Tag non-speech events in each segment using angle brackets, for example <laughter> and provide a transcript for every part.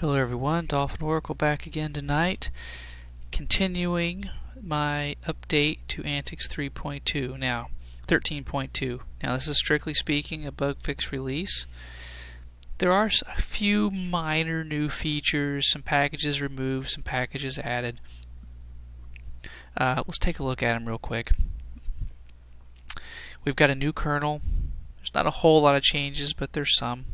Hello everyone, Dolphin Oracle back again tonight, continuing my update to Antix 3.2, now 13.2. Now this is strictly speaking a bug fix release. There are a few minor new features, some packages removed, some packages added. Uh, let's take a look at them real quick. We've got a new kernel. There's not a whole lot of changes, but there's some,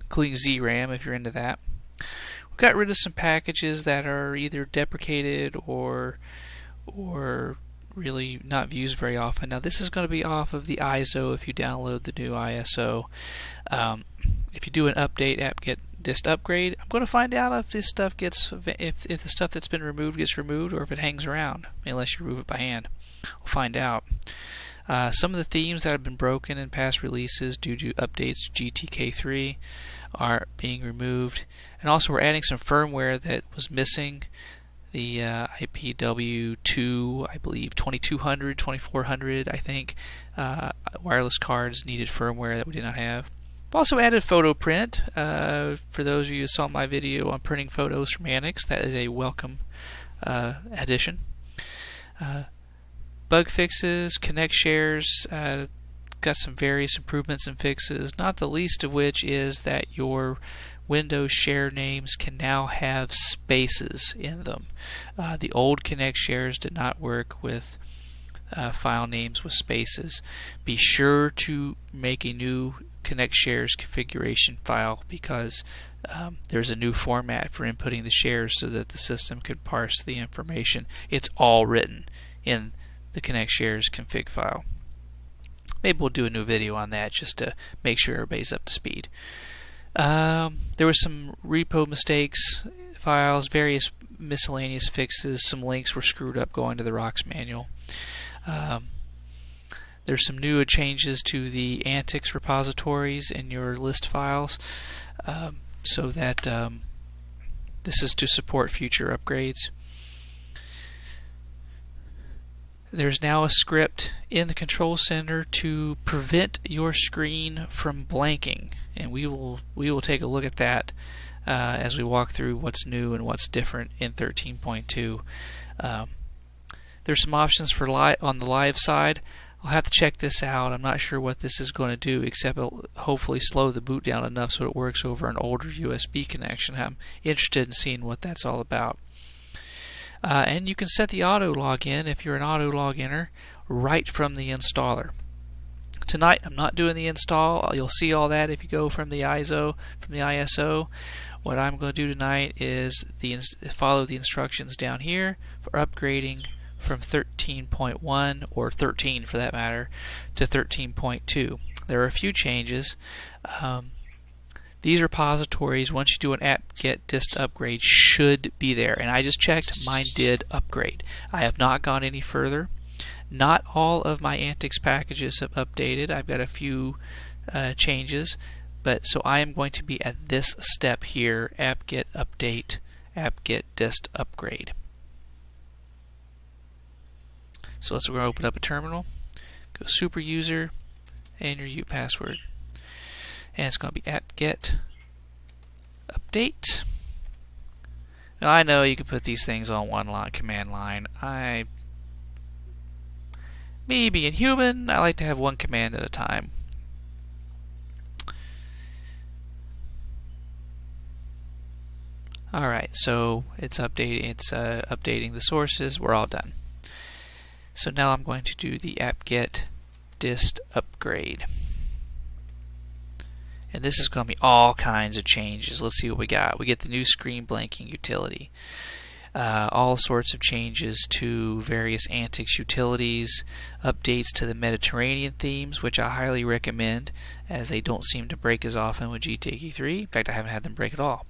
including ZRAM if you're into that. We got rid of some packages that are either deprecated or or really not used very often. Now this is going to be off of the ISO if you download the new ISO. Um, if you do an update apt-get dist upgrade, I'm going to find out if this stuff gets if if the stuff that's been removed gets removed or if it hangs around unless you remove it by hand. We'll find out. Uh, some of the themes that have been broken in past releases due to updates to GTK3 are being removed. And also we're adding some firmware that was missing. The uh, IPW2, I believe 2200, 2400, I think, uh, wireless cards needed firmware that we did not have. I've also added photo print. Uh, for those of you who saw my video on printing photos from Antix, that is a welcome uh, addition. Uh, bug fixes, connect shares, uh, got some various improvements and fixes, not the least of which is that your Windows share names can now have spaces in them. Uh, the old Connect shares did not work with uh, file names with spaces. Be sure to make a new Connect shares configuration file because um, there's a new format for inputting the shares so that the system can parse the information. It's all written in the Connect shares config file. Maybe we'll do a new video on that just to make sure everybody's up to speed. Um, there were some repo mistakes, files, various miscellaneous fixes. Some links were screwed up going to the ROX manual. Um, there's some new changes to the Antix repositories in your list files um, so that um, this is to support future upgrades. There's now a script in the control center to prevent your screen from blanking, and we will we will take a look at that uh, as we walk through what's new and what's different in 13.2. Um, there's some options for live on the live side. I'll have to check this out. I'm not sure what this is going to do, except it'll hopefully slow the boot down enough so it works over an older USB connection. I'm interested in seeing what that's all about. Uh, and you can set the auto login if you're an auto loginner right from the installer. Tonight I'm not doing the install. You'll see all that if you go from the ISO from the ISO. What I'm going to do tonight is the follow the instructions down here for upgrading from 13.1 or 13 for that matter to 13.2. There are a few changes. Um, these repositories, once you do an apt-get dist upgrade, should be there. And I just checked, mine did upgrade. I have not gone any further. Not all of my Antix packages have updated. I've got a few uh, changes. But so I am going to be at this step here, apt-get update, apt-get dist upgrade. So let's open up a terminal, go super user, and your U password and it's going to be apt-get update. Now I know you can put these things on one line, command line. I, me being human, I like to have one command at a time. Alright, so it's updating it's uh, updating the sources. We're all done. So now I'm going to do the apt-get dist upgrade. And this is going to be all kinds of changes. Let's see what we got. We get the new screen blanking utility. Uh, all sorts of changes to various Antix utilities, updates to the Mediterranean themes, which I highly recommend as they don't seem to break as often with GTK3. In fact, I haven't had them break at all.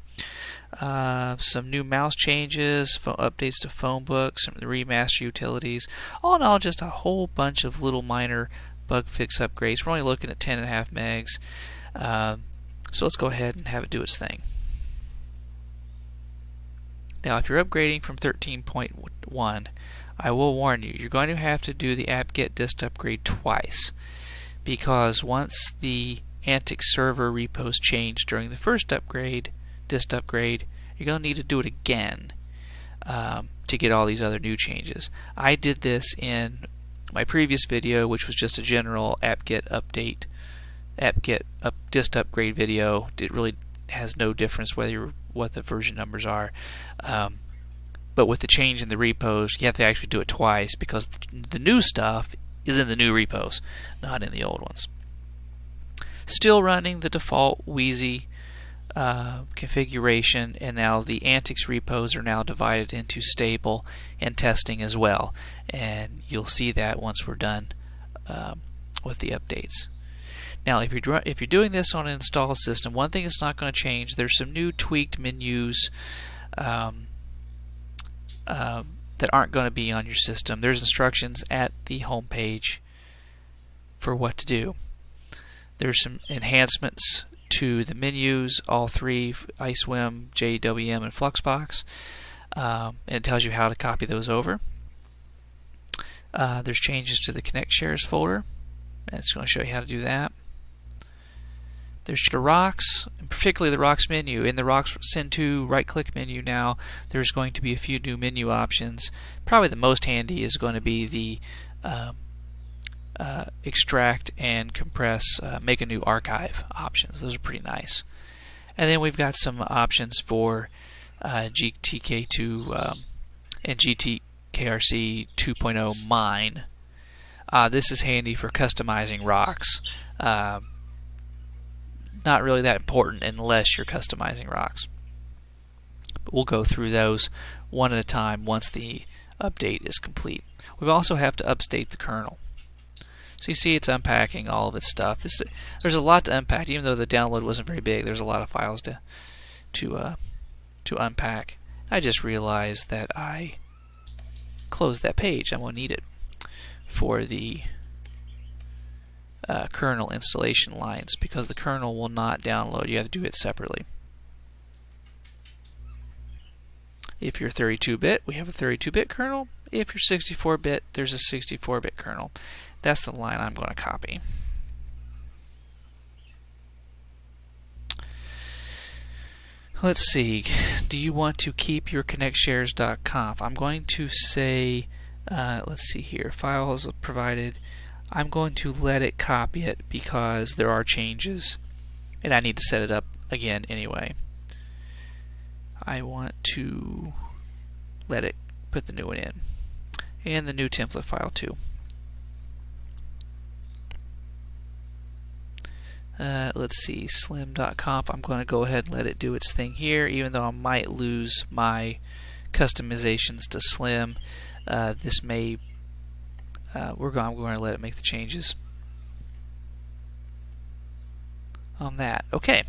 Uh, some new mouse changes, updates to phone books, some remaster utilities. All in all, just a whole bunch of little minor bug fix upgrades. We're only looking at 10.5 megs. Um, so let's go ahead and have it do its thing. Now, if you're upgrading from 13.1, I will warn you, you're going to have to do the apt-get dist upgrade twice because once the Antix server repos changed during the first upgrade dist upgrade, you're going to need to do it again um, to get all these other new changes. I did this in my previous video, which was just a general apt-get update, apt-get up, dist upgrade video. It really has no difference whether what the version numbers are. Um, but with the change in the repos, you have to actually do it twice because the new stuff is in the new repos, not in the old ones. Still running the default Wheezy uh, configuration, and now the Antix repos are now divided into stable and testing as well. And you'll see that once we're done um, with the updates. Now, if you're if you're doing this on an install system, one thing that's not going to change. There's some new tweaked menus um, uh, that aren't going to be on your system. There's instructions at the home page for what to do. There's some enhancements to the menus, all three, IceWM, JWM, and Fluxbox. Um, and it tells you how to copy those over. Uh, there's changes to the Connect Shares folder. And it's going to show you how to do that. There's the ROX, particularly the ROX menu. In the ROX send to right click menu now, there's going to be a few new menu options. Probably the most handy is going to be the um, uh, extract and compress, uh, make a new archive options. Those are pretty nice. And then we've got some options for uh, GTK2 um, and GTKRC 2.0 mine. Uh, this is handy for customizing ROX. Um, not really that important unless you're customizing ROX. But we'll go through those one at a time once the update is complete. We also have to update the kernel. So you see it's unpacking all of its stuff. This, there's a lot to unpack, even though the download wasn't very big. There's a lot of files to to uh, to unpack. I just realized that I closed that page. Going to need it for the uh, kernel installation lines because the kernel will not download. You have to do it separately. If you're 32-bit, we have a 32-bit kernel. If you're 64-bit, there's a 64-bit kernel. That's the line I'm going to copy. Let's see. Do you want to keep your connectshares.conf? I'm going to say, uh, let's see here, files provided. I'm going to let it copy it because there are changes and I need to set it up again anyway. I want to let it put the new one in and the new template file too. Uh, let's see, slim.conf. I'm going to go ahead and let it do its thing here, even though I might lose my customizations to slim. Uh, this may, uh, we're going, going to let it make the changes on that. Okay,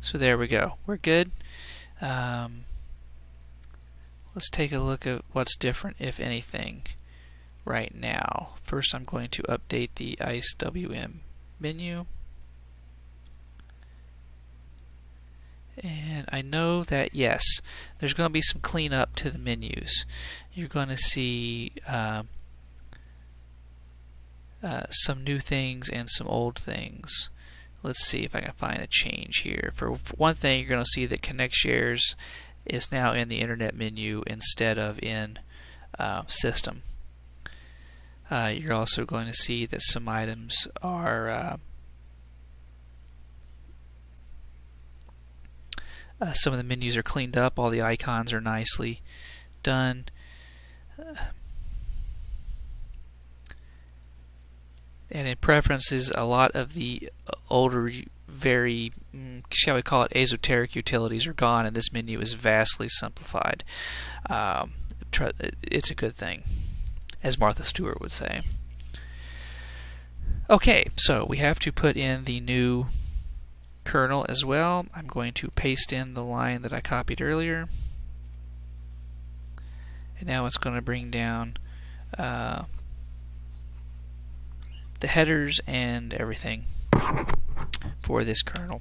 so there we go. We're good. Um, let's take a look at what's different, if anything, right now. First, I'm going to update the IceWM menu. And I know that, yes, there's going to be some cleanup to the menus. You're going to see um, uh, some new things and some old things. Let's see if I can find a change here. For, one thing, you're going to see that Connect Shares is now in the Internet menu instead of in uh, System. Uh, you're also going to see that some items are uh, Uh, some of the menus are cleaned up. All the icons are nicely done. And in preferences, a lot of the older, very, mm, shall we call it, esoteric utilities are gone, and this menu is vastly simplified. Um, it's a good thing, as Martha Stewart would say. Okay, so we have to put in the new kernel as well. I'm going to paste in the line that I copied earlier. And now it's going to bring down uh, the headers and everything for this kernel.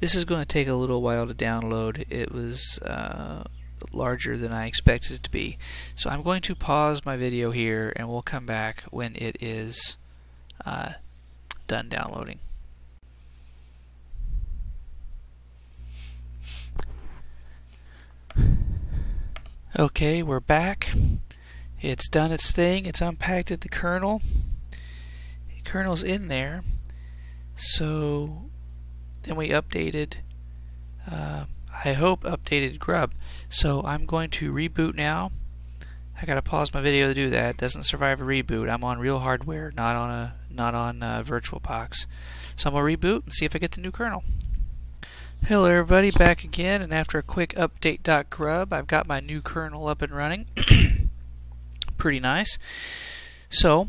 This is going to take a little while to download. It was uh, larger than I expected it to be. So I'm going to pause my video here and we'll come back when it is uh, done downloading. Okay, we're back. It's done its thing. It's unpacked the kernel. The kernel's in there. So then we updated, uh, I hope updated grub. So I'm going to reboot now. I gotta pause my video to do that. It doesn't survive a reboot. I'm on real hardware, not on a not on uh, VirtualBox. So I'm gonna reboot and see if I get the new kernel. Hello everybody, back again, and after a quick update.grub, I've got my new kernel up and running. <clears throat> Pretty nice. So,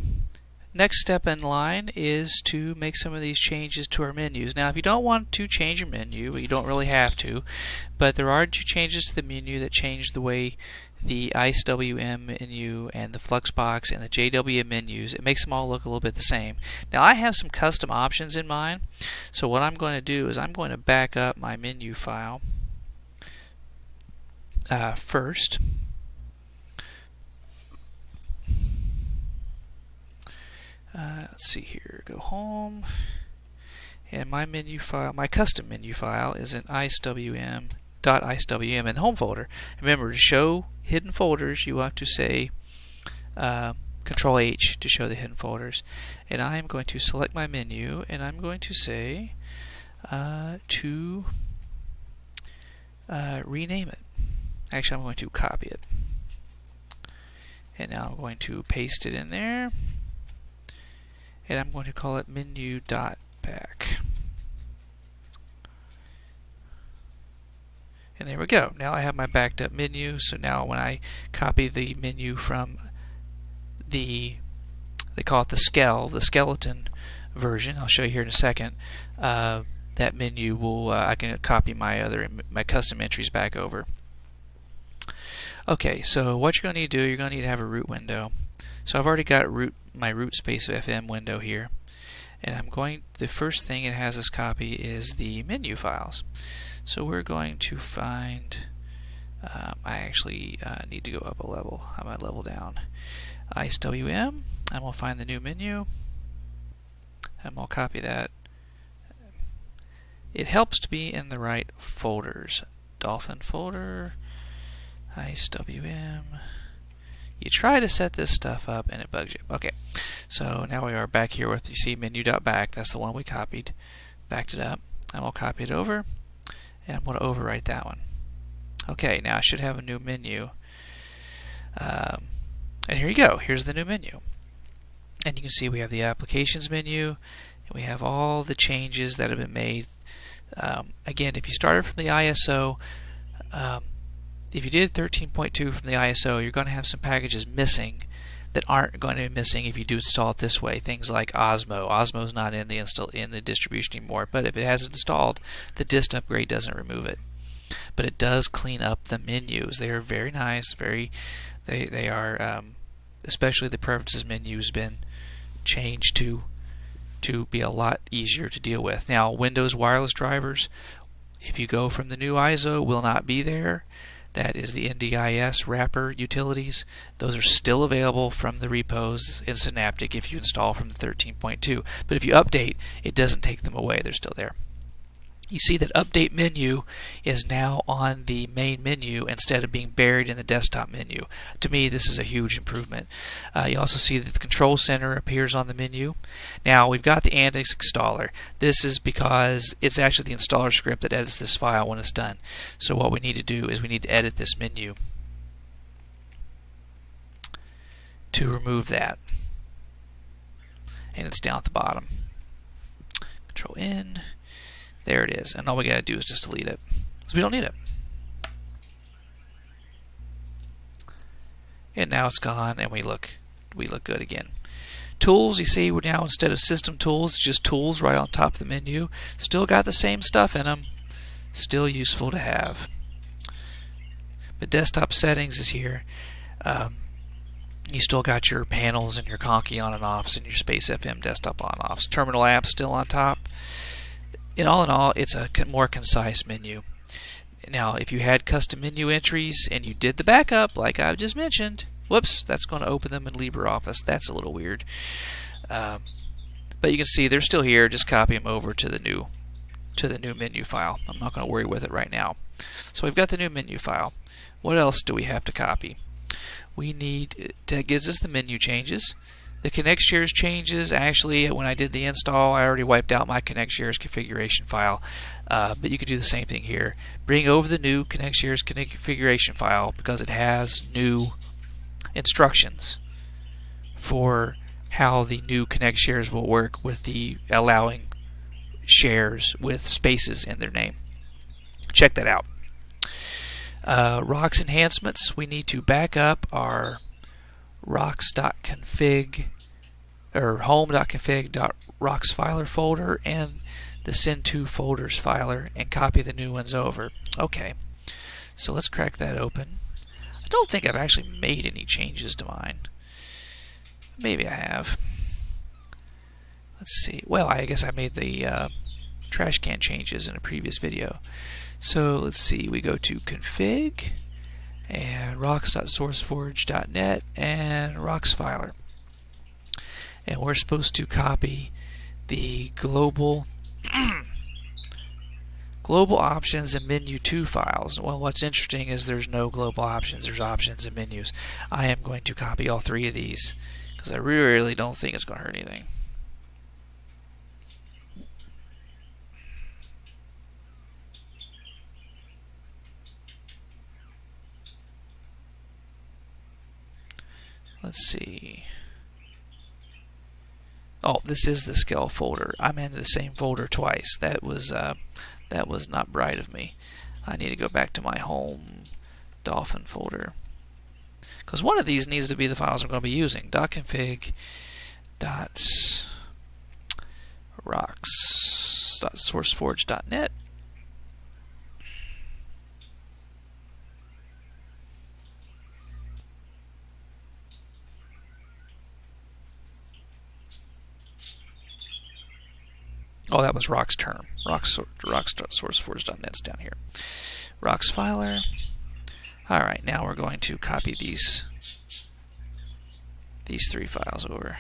next step in line is to make some of these changes to our menus. Now, if you don't want to change your menu, you don't really have to, but there are two changes to the menu that change the way the IceWM menu and the Fluxbox and the JWM menus, it makes them all look a little bit the same. Now I have some custom options in mind, so what I'm going to do is I'm going to back up my menu file uh, first. Uh, let's see here, go home, and my menu file, my custom menu file is in IceWM in the home folder. Remember, to show hidden folders, you have to say uh, Control H to show the hidden folders. And I am going to select my menu, and I'm going to say uh, to uh, rename it. Actually, I'm going to copy it. And now I'm going to paste it in there. And I'm going to call it menu.back. And there we go. Now I have my backed up menu. So now when I copy the menu from the, they call it the skel, the skeleton version, I'll show you here in a second, uh, that menu will, uh, I can copy my other, my custom entries back over. Okay, so what you're going to need to do, you're going to need to have a root window. So I've already got root, my root space FM window here. And I'm going, the first thing it has us copy is the menu files. So we're going to find, um, I actually uh, need to go up a level. I might level down. IceWM, and we'll find the new menu, and we'll copy that. It helps to be in the right folders. Dolphin folder, IceWM. You try to set this stuff up and it bugs you. Okay, so now we are back here with you see menu.back. That's the one we copied. Backed it up, and we'll copy it over and I'm going to overwrite that one. Okay, now I should have a new menu. Um, and here you go. Here's the new menu. And you can see we have the applications menu, and we have all the changes that have been made. Um, again, if you started from the ISO, um, if you did 13.2 from the ISO, you're going to have some packages missing that aren't going to be missing if you do install it this way. Things like Osmo. Osmo is not in the install in the distribution anymore, but if it has installed, the dist upgrade doesn't remove it. But it does clean up the menus. They are very nice. Very, they they are um, especially the preferences menu has been changed to to be a lot easier to deal with. Now, Windows wireless drivers, if you go from the new ISO, will not be there that is the NDIS wrapper utilities. Those are still available from the repos in Synaptic if you install from the 13.2. But if you update, it doesn't take them away. They're still there you see that update menu is now on the main menu instead of being buried in the desktop menu. To me, this is a huge improvement. Uh, you also see that the control center appears on the menu. Now, we've got the Antix installer. This is because it's actually the installer script that edits this file when it's done. So what we need to do is we need to edit this menu to remove that. And it's down at the bottom. Control N. There it is. And all we got to do is just delete it. So we don't need it. And now it's gone and we look we look good again. Tools, you see, we're now instead of system tools, just tools right on top of the menu. Still got the same stuff in them. Still useful to have. But desktop settings is here. Um, you still got your panels and your Conky on and offs and your Space FM desktop on offs. Terminal apps still on top in all in all, it's a more concise menu. Now, if you had custom menu entries and you did the backup, like I've just mentioned, whoops, that's going to open them in LibreOffice. That's a little weird. Um, but you can see they're still here. Just copy them over to the new to the new menu file. I'm not going to worry with it right now. So we've got the new menu file. What else do we have to copy? We need, that gives us the menu changes. The Connect Shares changes, actually, when I did the install, I already wiped out my Connect Shares configuration file. Uh, but you could do the same thing here. Bring over the new Connect Shares configuration file because it has new instructions for how the new Connect Shares will work with the allowing shares with spaces in their name. Check that out. Uh, ROX enhancements, we need to back up our rox.config or home.config.ROX filer folder and the send-to folders filer and copy the new ones over. Okay, so let's crack that open. I don't think I've actually made any changes to mine. Maybe I have. Let's see. Well, I guess I made the uh, trash can changes in a previous video. So let's see. We go to config and rox.sourceforge.net and ROX-Filer. And we're supposed to copy the global global options and menu 2 files. Well, what's interesting is there's no global options, there's options and menus. I am going to copy all three of these because I really don't think it's going to hurt anything. Let's see. Oh, this is the skel folder. I'm in the same folder twice. That was uh, that was not bright of me. I need to go back to my home dolphin folder because one of these needs to be the files I'm going to be using. .config rox dot sourceforge.net Oh, that was Rock's term. ROX, rox.sourceforge.net's down here. ROX filer. All right, now we're going to copy these these three files over.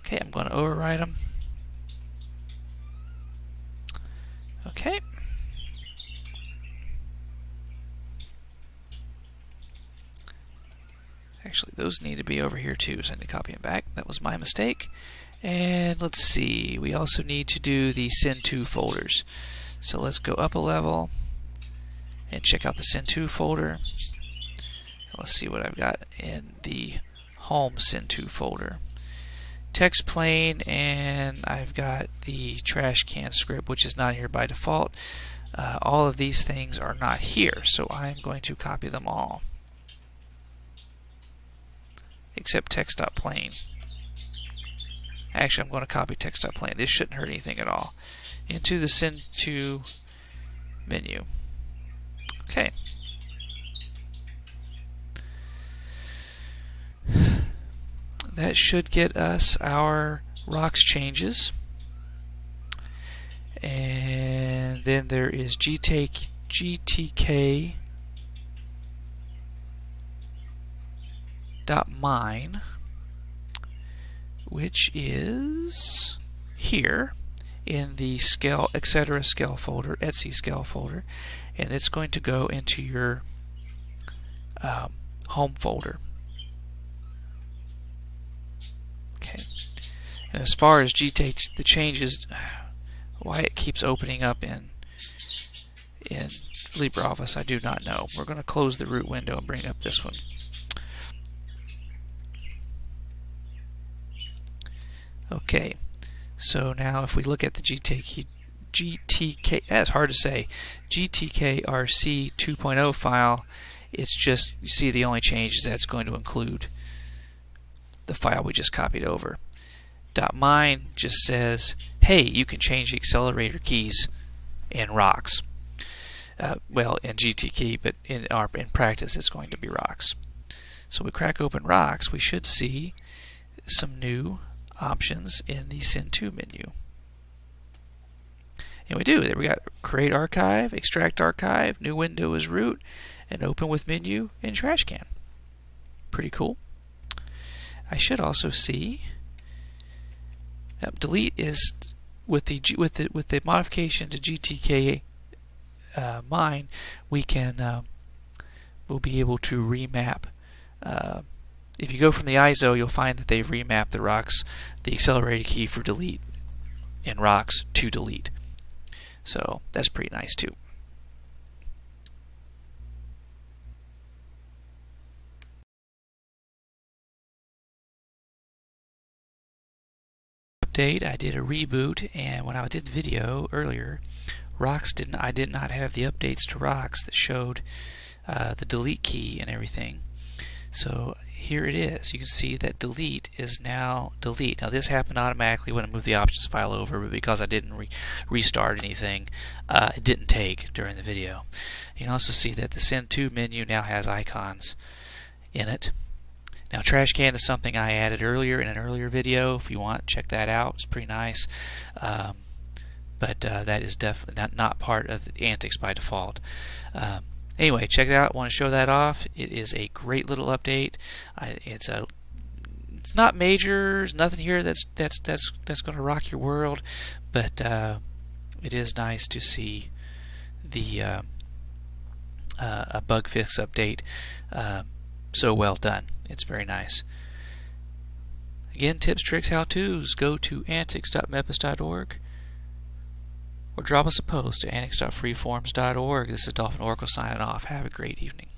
Okay, I'm going to overwrite them. Okay. Actually, those need to be over here too, so I need to copy them back. That was my mistake. And let's see, we also need to do the send to folders. So let's go up a level and check out the send to folder. Let's see what I've got in the home send to folder. Text plain and I've got the trash can script which is not here by default. Uh, all of these things are not here so I'm going to copy them all except text.plain. Actually, I'm going to copy text.plain. This shouldn't hurt anything at all. Into the send to menu. Okay. That should get us our ROX changes. And then there is GTK, GTK dot mine which is here in the skel etc skel folder etc skel folder and it's going to go into your um, home folder. Okay. And as far as GTK the changes <sighs> why it keeps opening up in in LibreOffice I do not know. We're going to close the root window and bring up this one Okay, so now if we look at the GTK, GTK that's hard to say, GTKRC 2.0 file, it's just, you see the only change is that it's going to include the file we just copied over. Dot .mine just says, hey, you can change the accelerator keys in ROX. Uh, well, in GTK, but in our in practice, it's going to be ROX. So we crack open ROX, we should see some new options in the Send To menu. And we do. There we got Create Archive, Extract Archive, New Window as root, and Open with Menu and Trash Can. Pretty cool. I should also see delete is with the with the with the modification to GTK uh, mine, we can um, we'll be able to remap. Uh, if you go from the ISO, you'll find that they've remapped the ROX, the accelerated key for delete in ROX to delete. So that's pretty nice too. update, I did a reboot, and when I did the video earlier, ROX didn't. I did not have the updates to ROX that showed uh, the delete key and everything. So here it is. You can see that delete is now delete. Now this happened automatically when I moved the options file over, but because I didn't re restart anything, uh, it didn't take during the video. You can also see that the send to menu now has icons in it. Now trash can is something I added earlier in an earlier video. If you want, check that out. It's pretty nice. Um, but uh, that is definitely not, not part of the Antix by default. Um, anyway, check it out. Want to show that off. It is a great little update. I, it's a it's not major. There's nothing here that's that's that's that's going to rock your world, but uh, it is nice to see the uh, uh, a bug fix update um, so well done. It's very nice. Again, tips, tricks, how to's. Go to antix.mepis.org or drop us a post at antix.freeforums.org. This is Dolphin Oracle signing off. Have a great evening.